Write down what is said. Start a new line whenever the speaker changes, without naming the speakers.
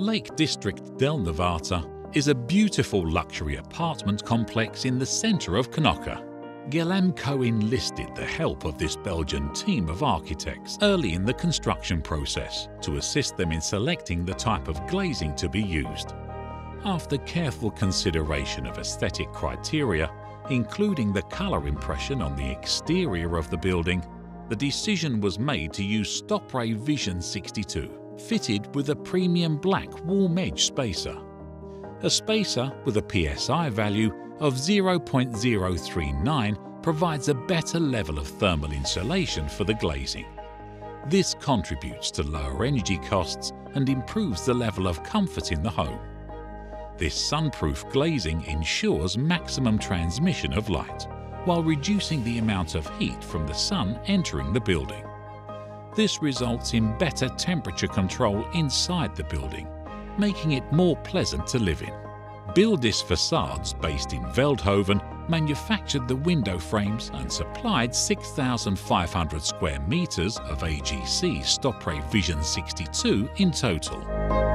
Lake District Del Duinenwater is a beautiful luxury apartment complex in the centre of Knokke. Ghelamco enlisted the help of this Belgian team of architects early in the construction process to assist them in selecting the type of glazing to be used. After careful consideration of aesthetic criteria, including the colour impression on the exterior of the building, the decision was made to use Stopray Vision 62, fitted with a premium black warm edge spacer. A spacer with a PSI value of 0.039 provides a better level of thermal insulation for the glazing. This contributes to lower energy costs and improves the level of comfort in the home. This sunproof glazing ensures maximum transmission of light, while reducing the amount of heat from the sun entering the building. This results in better temperature control inside the building, making it more pleasant to live in. Byldis Facades, based in Veldhoven, manufactured the window frames and supplied 6,500 square metres of AGC Stopray Vision 62 in total.